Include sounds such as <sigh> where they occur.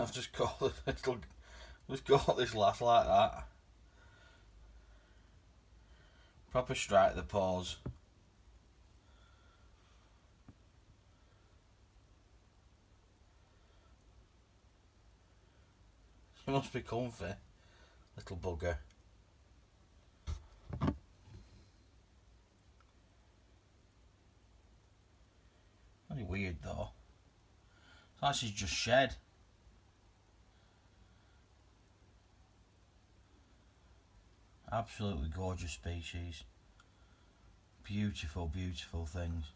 I've just got <laughs> this little, just got this lass like that. Proper strike the pause. <laughs> She must be comfy, little bugger. Very weird though. Like she's just shed. Absolutely gorgeous species. Beautiful, beautiful things.